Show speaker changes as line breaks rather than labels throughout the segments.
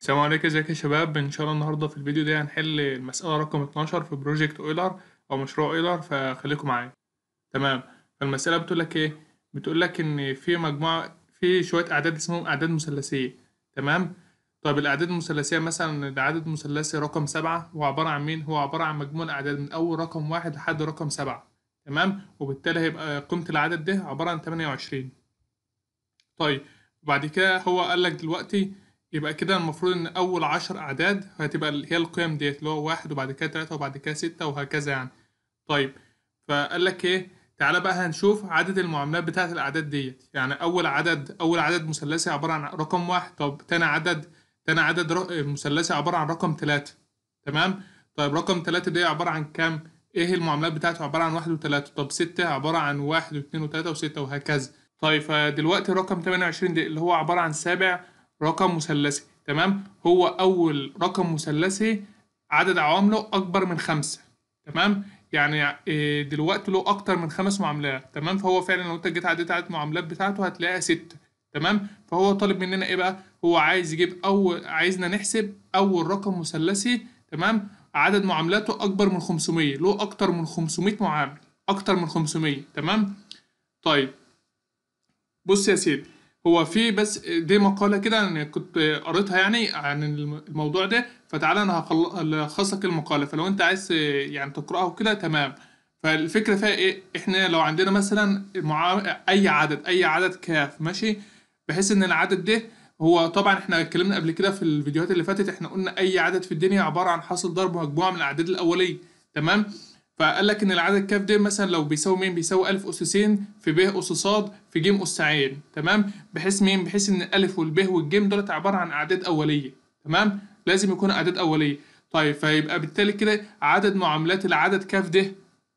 السلام عليكم ازيك يا شباب؟ إن شاء الله النهارده في الفيديو ده هنحل المسألة رقم 12 في Project Euler أو مشروع اويلر فخليكم معايا. تمام. فالمسألة بتقول لك إيه؟ بتقول لك إن في مجموعة في شوية أعداد اسمهم أعداد مثلثية. تمام؟ طيب الأعداد المثلثية مثلا العدد المثلثي رقم سبعة هو عبارة عن مين؟ هو عبارة عن مجموع الأعداد من أول رقم واحد لحد رقم سبعة. تمام؟ وبالتالي هيبقى قيمة العدد ده عبارة عن 28 طيب وبعد كده هو قال لك دلوقتي يبقى كده المفروض إن أول عشر أعداد هتبقى هي القيم ديت اللي هو واحد وبعد كده تلاتة وبعد كده ستة وهكذا يعني. طيب فقال لك إيه؟ تعالى بقى هنشوف عدد المعاملات بتاعت الأعداد ديت. يعني أول عدد أول عدد مثلثي عبارة عن رقم واحد. طب تاني عدد تاني عدد مثلثي عبارة عن رقم تلاتة. تمام؟ طيب رقم تلاتة دي عبارة عن كام؟ إيه المعاملات بتاعته؟ عبارة عن واحد وتلاتة. طب ستة عبارة عن واحد واثنين وتلاتة وستة وهكذا. طيب فدلوقتي رقم 28 ده اللي هو عبارة عن سابع رقم مثلثي تمام؟ هو أول رقم مثلثي عدد عوامله أكبر من خمسة تمام؟ يعني إيه، دلوقتي له أكتر من خمس معاملات تمام؟ فهو فعلا لو أنت جيت عديت عدد المعاملات بتاعته هتلاقيها ستة تمام؟ فهو طالب مننا إيه بقى؟ هو عايز يجيب أول عايزنا نحسب أول رقم مثلثي تمام؟ عدد معاملاته أكبر من 500 له أكتر من 500 معامل أكتر من 500 تمام؟ طيب بص يا سيدي هو في بس دي مقالة كده أنا كنت قريتها يعني عن الموضوع ده فتعالى أنا هلخصك المقالة فلو أنت عايز يعني تقرأها وكده تمام فالفكرة فيها إيه؟ إحنا لو عندنا مثلا. أي عدد أي عدد كاف ماشي بحيث إن العدد ده هو طبعا إحنا اتكلمنا قبل كده في الفيديوهات اللي فاتت إحنا قلنا أي عدد في الدنيا عبارة عن حاصل ضرب مجموعة من الأعداد الأولية تمام فقال لك إن العدد كاف ده مثلا لو بيساوي مين؟ بيساوي ألف اس س في ب اس ص في ج اس ع تمام؟ بحيث مين؟ بحيث إن الألف والب والجيم دولت عبارة عن أعداد أولية تمام؟ لازم يكون أعداد أولية. طيب فيبقى بالتالي كده عدد معاملات العدد كاف ده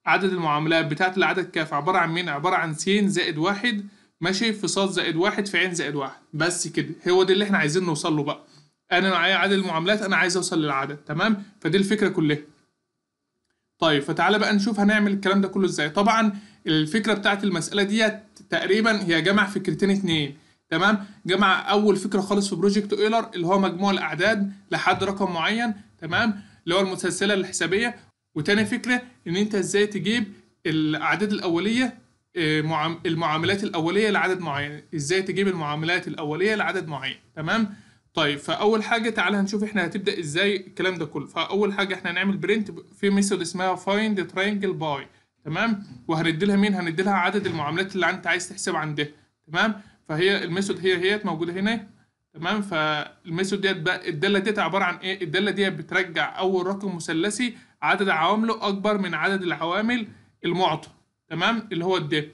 عدد المعاملات بتاعت العدد كاف عبارة عن مين؟ عبارة عن س زائد واحد ماشي؟ في ص زائد واحد في ع زائد واحد. بس كده هو ده اللي إحنا عايزين نوصل له بقى. أنا معايا عدد المعاملات أنا عايز أوصل للعدد تمام؟ فدي الفكرة كلها. طيب فتعالى بقى نشوف هنعمل الكلام ده كله إزاي. طبعا الفكرة بتاعت المسألة ديت تقريبا هي جمع فكرتين اتنين تمام؟ جمع أول فكرة خالص في Project Euler اللي هو مجموع الأعداد لحد رقم معين تمام؟ اللي هو المسلسلة الحسابية. وتاني فكرة إن أنت إزاي تجيب الأعداد الأولية آه، معام- المعاملات الأولية لعدد معين. إزاي تجيب المعاملات الأولية لعدد معين تمام؟ طيب فأول حاجة تعالى هنشوف إحنا هتبدأ إزاي الكلام ده كله. فأول حاجة إحنا هنعمل print في method اسمها find triangle by تمام؟ وهندي لها مين؟ هندي لها عدد المعاملات اللي أنت عايز تحسب عندها تمام؟ فهي ال method هي هي موجودة هنا. تمام؟ فال method ديت بقى الدالة ديت عبارة عن إيه؟ الدالة ديت بترجع أول رقم مثلثي عدد عوامله أكبر من عدد العوامل المعطى. تمام؟ اللي هو ده.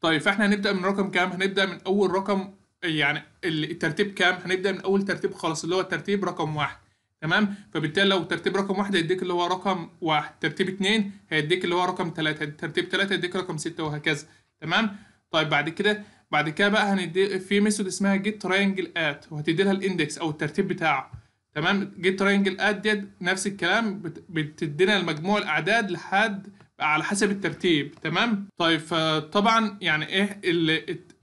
طيب فإحنا هنبدأ من رقم كام؟ هنبدأ من أول رقم يعني ال- الترتيب كام؟ هنبدأ من أول ترتيب خالص اللي هو الترتيب رقم واحد. تمام؟ فبالتالي لو ترتيب رقم واحد هيديك اللي هو رقم واحد. ترتيب اتنين هيديك اللي هو رقم تلاتة. ترتيب تلاتة هيديك رقم ستة وهكذا. تمام؟ طيب بعد كده بعد كده بقى هندي في method اسمها get triangle at وهتدي لها ال index أو الترتيب بتاعه. تمام؟ get triangle at ديت نفس الكلام بت- بتدينا المجموع الأعداد لحد على حسب الترتيب تمام؟ طيب فطبعا يعني إيه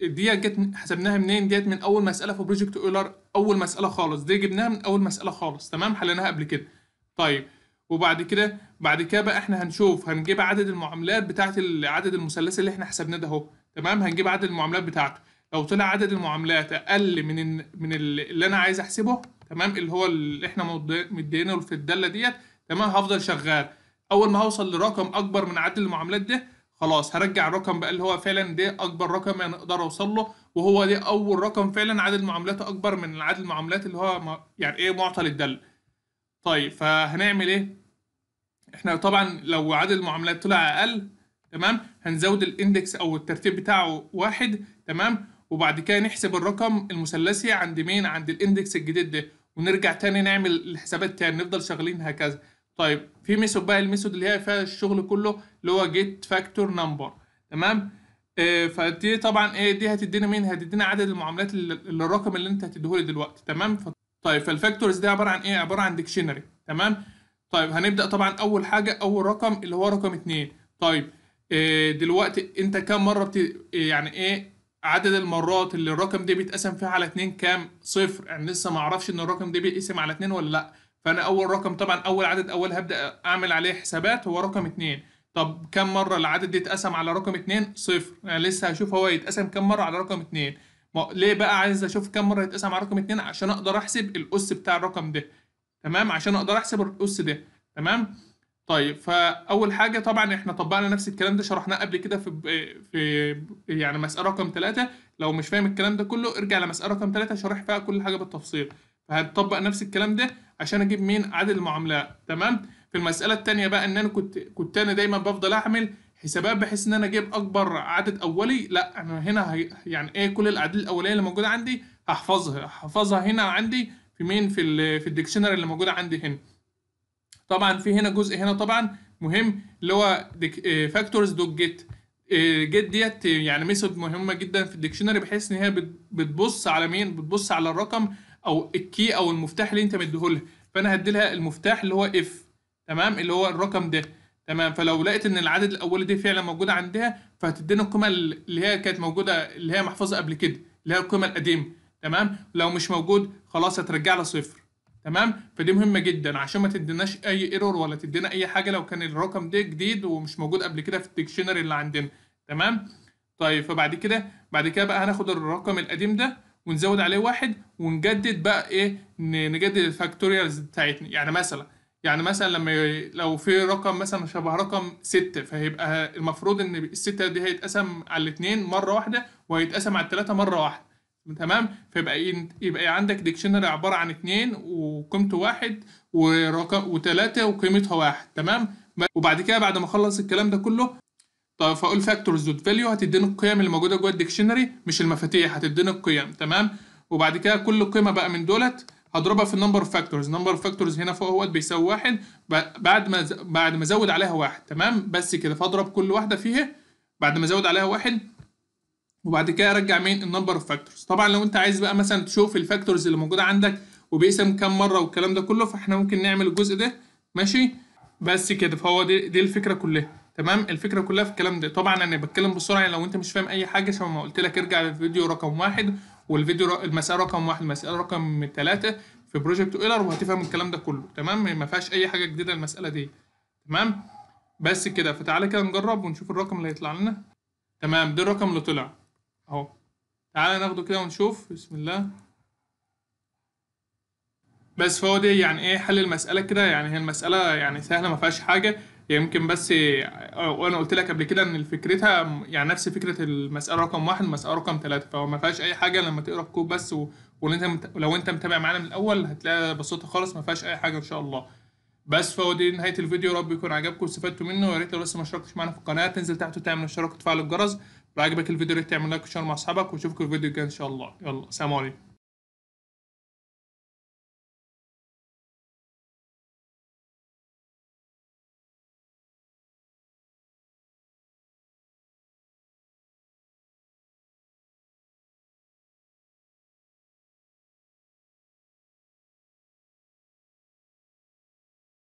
دي جت حسبناها منين؟ ديت من أول مسألة في Project Euler أول مسألة خالص. دي جبناها من أول مسألة خالص تمام؟ حليناها قبل كده. طيب وبعد كده بعد كده بقى إحنا هنشوف هنجيب عدد المعاملات بتاعت العدد المثلثي اللي إحنا حسبناه ده أهو تمام؟ هنجيب عدد المعاملات بتاعته. لو طلع عدد المعاملات أقل من من ال- اللي أنا عايز أحسبه تمام؟ اللي هو اللي إحنا مد- مدينه في الدالة ديت تمام؟ هفضل شغال. أول ما هوصل لرقم أكبر من عدد المعاملات ده خلاص هرجع الرقم بقى اللي هو فعلا ده أكبر رقم أنا أقدر أوصل له وهو ده أول رقم فعلا عدد معاملاته أكبر من عدد المعاملات اللي هو يعني إيه معطى للداله طيب فهنعمل إيه؟ إحنا طبعا لو عدد المعاملات طلع أقل تمام؟ هنزود الإندكس أو الترتيب بتاعه واحد تمام؟ وبعد كده نحسب الرقم المثلثي عند مين؟ عند الإندكس الجديد ده. ونرجع تاني نعمل الحسابات تاني نفضل شغالين هكذا. طيب في method بقى ال method اللي هي فيها الشغل كله اللي هو get factor number تمام؟ آه، فدي طبعا إيه دي هتدينا مين؟ هتدينا عدد المعاملات اللي الرقم اللي أنت هتديهولي دلوقتي. تمام. طيب فال factors دي عبارة عن إيه؟ عبارة عن dictionary تمام؟ طيب هنبدأ طبعا أول حاجة أول رقم اللي هو رقم اتنين. طيب آه، دلوقتي أنت كم مرة بت... يعني إيه عدد المرات اللي الرقم ده بيتقسم فيها على اتنين كام؟ صفر. يعني لسه ما أعرفش إن الرقم ده بيتقسم على اتنين ولا لأ. فانا اول رقم طبعا اول عدد اول هبدأ اعمل عليه حسابات هو رقم اتنين. طب كم مرة العدد ده اتقسم على رقم اتنين؟ صفر. أنا لسه هشوف هو يتقسم كم مرة على رقم اتنين. ليه بقى عايز أشوف كم مرة يتقسم على رقم اتنين؟ عشان أقدر احسب الأس بتاع الرقم ده. تمام؟ عشان أقدر احسب الأس ده. تمام؟ طيب فأول حاجة طبعا إحنا طبقنا نفس الكلام ده شرحناه قبل كده في في يعني مسألة رقم ثلاثة لو مش فاهم الكلام ده كله ارجع لمسألة رقم ثلاثة شرح فيها كل حاجة بالتفصيل. فهتطبق نفس الكلام ده. عشان أجيب مين؟ عدد المعاملات تمام؟ في المسألة الثانية بقى إن أنا كنت كنت أنا دايما بفضل أعمل حسابات بحيث إن أنا أجيب أكبر عدد أولي. لا أنا هنا يعني إيه كل الاعداد الأولية اللي موجودة عندي هحفظها هحفظها هنا عندي في مين؟ في ال في الديكشنري اللي موجودة عندي هنا. طبعا في هنا جزء هنا طبعا مهم اللي هو factors dot get get ديت يعني method مهمة جدا في ال dictionary بحيث إن هي بتبص على مين؟ بتبص على الرقم أو ال key أو المفتاح اللي أنت مديهولها فأنا هدي لها المفتاح اللي هو f تمام؟ اللي هو الرقم ده. تمام؟ فلو لقيت إن العدد الاولي دي فعلا موجودة عندها فهتدينا القيمة اللي هي كانت موجودة اللي هي محفوظة قبل كده اللي هي القيمة القديمة. تمام؟ لو مش موجود خلاص هترجع لها صفر. تمام؟ فدي مهمة جدا. عشان ما تديناش أي error ولا تدينا أي حاجة لو كان الرقم ده جديد ومش موجود قبل كده في ال dictionary اللي عندنا. تمام؟ طيب فبعد كده بعد كده بقى هناخد الرقم القديم ده. ونزود عليه واحد ونجدد بقى إيه نجدد ال factorials بتاعتنا يعني مثلا يعني مثلا لما لو في رقم مثلا شبه رقم ستة فهيبقى المفروض إن الستة دي هيتقسم على الاتنين مرة واحدة وهيتقسم على التلاتة مرة واحدة. تمام؟ فيبقى يبقى عندك dictionary عبارة عن اتنين وقيمته واحد ورقم وتلاتة وقيمتها واحد. تمام؟ وبعد كده بعد ما أخلص الكلام ده كله طيب فاقول factors dot value هتديني القيم اللي موجودة جوه ال dictionary مش المفاتيح هتديني القيم تمام؟ وبعد كده كل قيمة بقى من دولت هضربها في ال number of factors number of factors هنا فوق اهوت بيساوي واحد بعد ما بعد ما ازود عليها واحد تمام؟ بس كده فاضرب كل واحدة فيها بعد ما ازود عليها واحد وبعد كده ارجع مين ال number of factors طبعا لو انت عايز بقى مثلا تشوف ال factors اللي موجودة عندك وبيقسم كام مرة والكلام ده كله فاحنا ممكن نعمل الجزء ده. ماشي؟ بس كده فهو دي, دي الفكرة كلها. تمام؟ الفكرة كلها في الكلام ده. طبعا أنا بتكلم بسرعة يعني لو أنت مش فاهم أي حاجة زي ما قلت لك ارجع للفيديو رقم واحد والفيديو المسألة رقم واحد المسألة رقم ثلاثة في Project Euler وهتفهم الكلام ده كله. تمام؟ ما فيهاش أي حاجة جديدة المسألة دي. تمام؟ بس كده. فتعالى كده نجرب ونشوف الرقم اللي هيطلع لنا. تمام؟ ده الرقم اللي طلع. أهو. تعالى ناخده كده ونشوف. بسم الله. بس فهو دي يعني إيه حل المسألة كده؟ يعني هي المسألة يعني سهلة ما فيهاش حاجة. يمكن بس وأنا قلت لك قبل كده إن فكرتها يعني نفس فكرة المسألة رقم واحد المسألة رقم ثلاثة فهو ما فيهاش أي حاجة لما تقرأ الكود بس و... وانت مت... لو أنت متابع معانا من الأول هتلاقيها بسيطه خالص ما فيهاش أي حاجة إن شاء الله. بس فهو دي نهاية الفيديو. رب يكون عجبكم واستفدتوا منه. ويا ريت لو لسه ما اشتركتش معانا في القناة تنزل تحت وتعمل اشتراك وتفعل الجرس. لو عجبك الفيديو ريت تعمل like و share مع أصحابك وأشوفكم الفيديو الجاي إن شاء الله. يلا سلام عليكم.